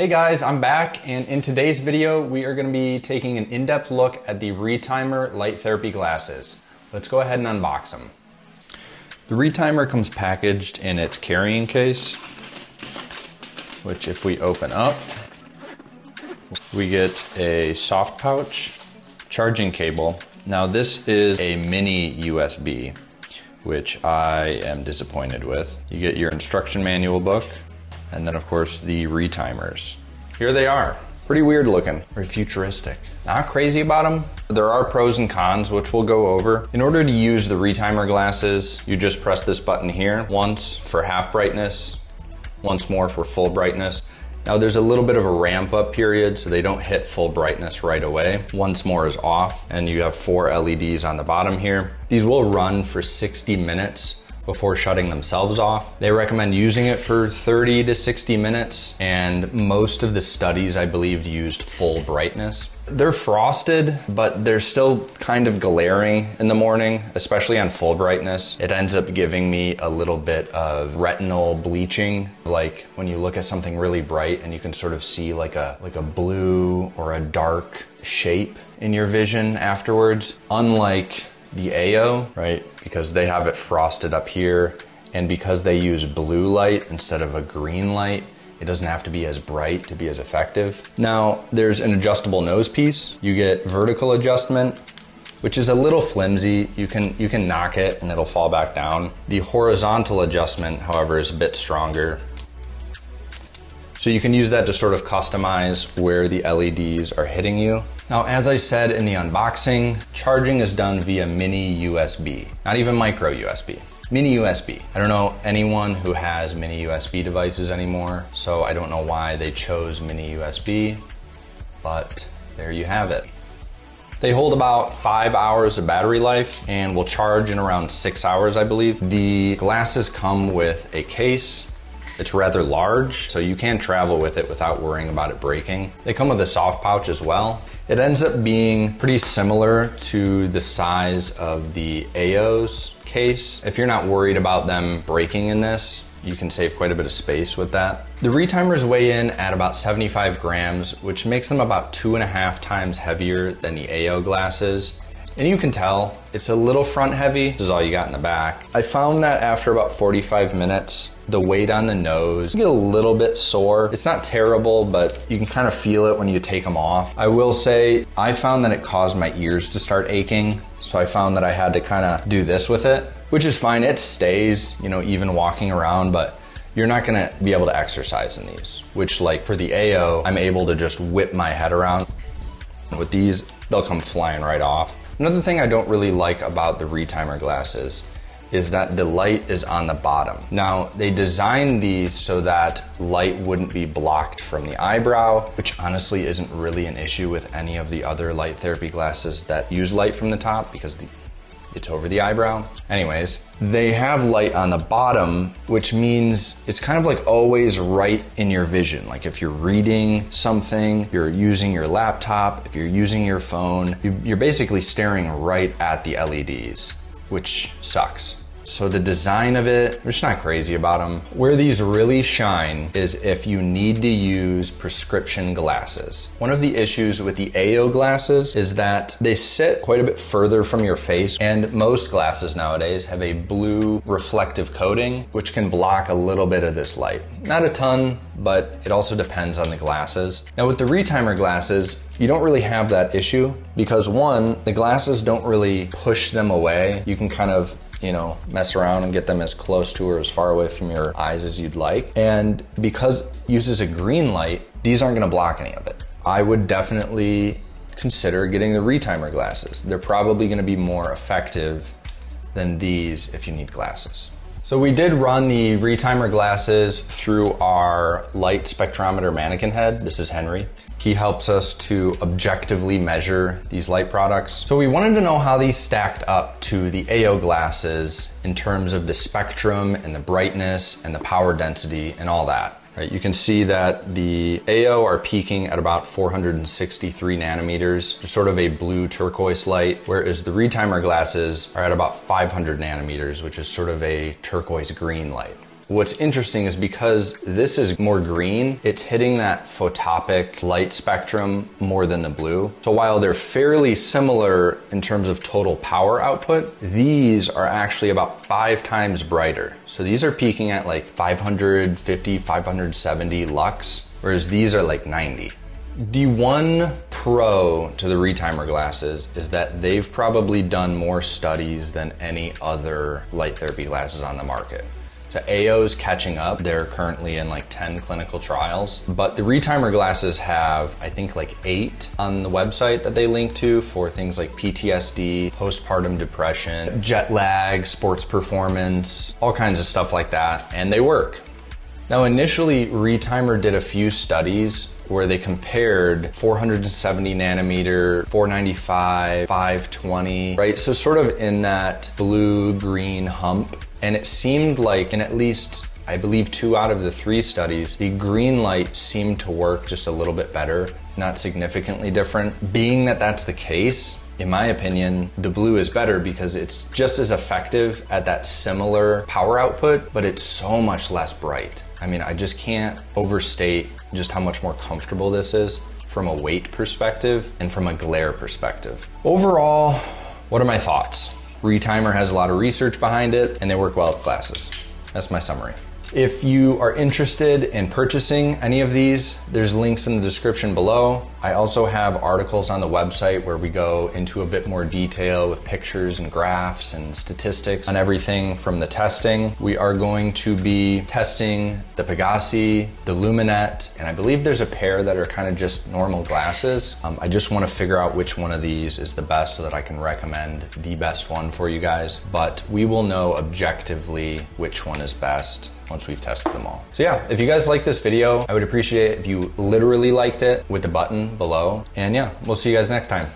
Hey guys, I'm back and in today's video we are going to be taking an in-depth look at the Retimer light therapy glasses. Let's go ahead and unbox them. The Retimer comes packaged in its carrying case, which if we open up, we get a soft pouch, charging cable. Now this is a mini USB, which I am disappointed with. You get your instruction manual book, and then of course the retimers. Here they are. Pretty weird looking, very futuristic. Not crazy about them. There are pros and cons, which we'll go over. In order to use the retimer glasses, you just press this button here once for half brightness, once more for full brightness. Now there's a little bit of a ramp up period so they don't hit full brightness right away. Once more is off and you have four LEDs on the bottom here. These will run for 60 minutes before shutting themselves off. They recommend using it for 30 to 60 minutes, and most of the studies, I believe, used full brightness. They're frosted, but they're still kind of glaring in the morning, especially on full brightness. It ends up giving me a little bit of retinal bleaching, like when you look at something really bright and you can sort of see like a like a blue or a dark shape in your vision afterwards. Unlike the AYO, right? Because they have it frosted up here, and because they use blue light instead of a green light, it doesn't have to be as bright to be as effective. Now, there's an adjustable nose piece. You get vertical adjustment, which is a little flimsy. You can you can knock it and it'll fall back down. The horizontal adjustment, however, is a bit stronger. So you can use that to sort of customize where the LEDs are hitting you. Now, as I said in the unboxing, charging is done via mini USB, not even micro USB. Mini USB. I don't know anyone who has mini USB devices anymore, so I don't know why they chose mini USB, but there you have it. They hold about five hours of battery life and will charge in around six hours, I believe. The glasses come with a case it's rather large, so you can travel with it without worrying about it breaking. They come with a soft pouch as well. It ends up being pretty similar to the size of the AYO's case. If you're not worried about them breaking in this, you can save quite a bit of space with that. The retimers weigh in at about 75 grams, which makes them about two and a half times heavier than the AYO glasses. And you can tell it's a little front heavy. This is all you got in the back. I found that after about 45 minutes, the weight on the nose get a little bit sore. It's not terrible, but you can kind of feel it when you take them off. I will say I found that it caused my ears to start aching. So I found that I had to kind of do this with it, which is fine. It stays, you know, even walking around, but you're not gonna be able to exercise in these, which like for the AYO, I'm able to just whip my head around. With these, they'll come flying right off. Another thing I don't really like about the retimer glasses is that the light is on the bottom. Now, they designed these so that light wouldn't be blocked from the eyebrow, which honestly isn't really an issue with any of the other light therapy glasses that use light from the top because the it's over the eyebrow. Anyways, they have light on the bottom, which means it's kind of like always right in your vision. Like if you're reading something, you're using your laptop, if you're using your phone, you're basically staring right at the LEDs, which sucks. So the design of it, we're just not crazy about them. Where these really shine is if you need to use prescription glasses. One of the issues with the AYO glasses is that they sit quite a bit further from your face and most glasses nowadays have a blue reflective coating which can block a little bit of this light. Not a ton, but it also depends on the glasses. Now with the retimer glasses, you don't really have that issue because one, the glasses don't really push them away. You can kind of you know, mess around and get them as close to or as far away from your eyes as you'd like. And because uses a green light, these aren't gonna block any of it. I would definitely consider getting the retimer glasses. They're probably gonna be more effective than these if you need glasses. So we did run the retimer glasses through our light spectrometer mannequin head. This is Henry. He helps us to objectively measure these light products. So we wanted to know how these stacked up to the AYO glasses in terms of the spectrum and the brightness and the power density and all that. Right, you can see that the AYO are peaking at about 463 nanometers, sort of a blue turquoise light, whereas the retimer glasses are at about 500 nanometers, which is sort of a turquoise green light. What's interesting is because this is more green, it's hitting that photopic light spectrum more than the blue. So while they're fairly similar in terms of total power output, these are actually about five times brighter. So these are peaking at like 550, 570 lux, whereas these are like 90. The one pro to the retimer glasses is that they've probably done more studies than any other light therapy glasses on the market. So AYO's catching up. They're currently in like 10 clinical trials. But the retimer glasses have, I think, like eight on the website that they link to for things like PTSD, postpartum depression, jet lag, sports performance, all kinds of stuff like that. And they work. Now, initially, Retimer did a few studies where they compared 470 nanometer, 495, 520, right? So, sort of in that blue green hump. And it seemed like in at least I believe two out of the three studies, the green light seemed to work just a little bit better, not significantly different. Being that that's the case, in my opinion, the blue is better because it's just as effective at that similar power output, but it's so much less bright. I mean, I just can't overstate just how much more comfortable this is from a weight perspective and from a glare perspective. Overall, what are my thoughts? Retimer has a lot of research behind it and they work well with glasses. That's my summary. If you are interested in purchasing any of these, there's links in the description below. I also have articles on the website where we go into a bit more detail with pictures and graphs and statistics on everything from the testing. We are going to be testing the Pegasi, the Luminette, and I believe there's a pair that are kind of just normal glasses. Um, I just want to figure out which one of these is the best so that I can recommend the best one for you guys. But we will know objectively which one is best once we've tested them all. So yeah, if you guys like this video, I would appreciate it if you literally liked it with the button below. And yeah, we'll see you guys next time.